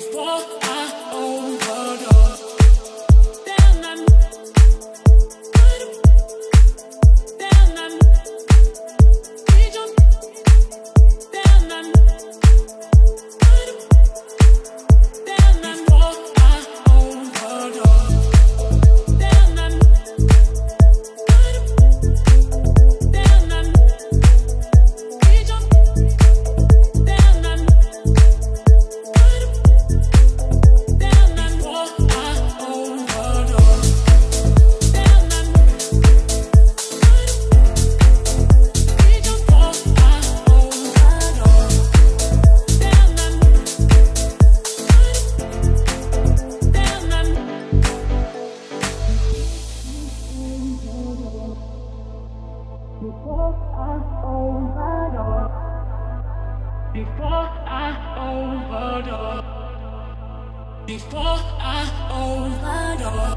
fall Before I overdose. Before I overdose. Before I overdose.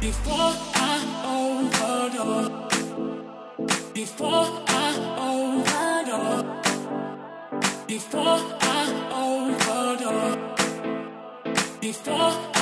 Before I overdose. Before I overdose. Before I overdose. Before I